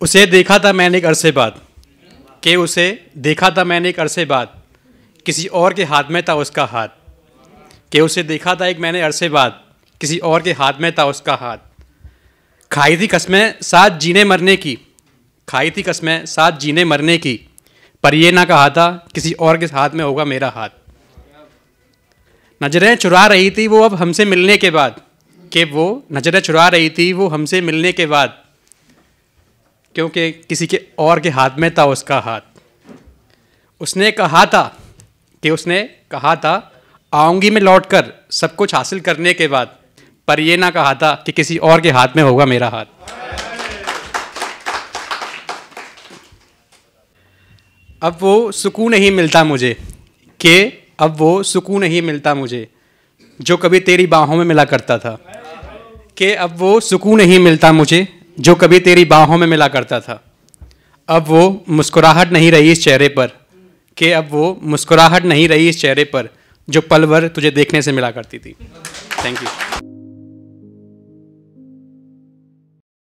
उसे देखा था मैंने एक अरसे बाद। कि उसे देखा था मैंने एक अरसे बाद। किसी और के हाथ में था उसका हाथ। कि उसे देखा था एक मैंने अरसे बाद। किसी और के हाथ में था उसका हाथ। खाई थी कस्में साथ जीने मरने की। खाई थी कस्में साथ जीने मरने की। पर ये ना कहा था, किसी और के हाथ में होगा मेरा हाथ। नज़रें चुरा रही थी वो अब हमसे मिलने के बाद। कि वो नज़रें चुरा रही थी वो हमसे मिलने के बाद। क्योंकि किसी के और के हाथ में था उसका हाथ। उसने कहा था कि उसने कहा था, आऊँगी मैं लौट कर सब कुछ हासिल करने के बाद। पर यह ना कहा था कि किसी और के हाथ में होगा मेरा हाथ। अब वो सुकून नहीं मिलता मुझे कि अब वो सुकून नहीं मिलता मुझे, जो कभी तेरी बाहों में मिला करता था। कि अब वो सुकून नहीं मिलता मुझे जो कभी तेरी बाहों में मिला करता था। अब वो मुस्कुराहट नहीं रही इस चेहरे पर, कि अब वो मुस्कुराहट नहीं रही इस चेहरे पर, जो पलवर तुझे देखने से मिला करती थी। Thank you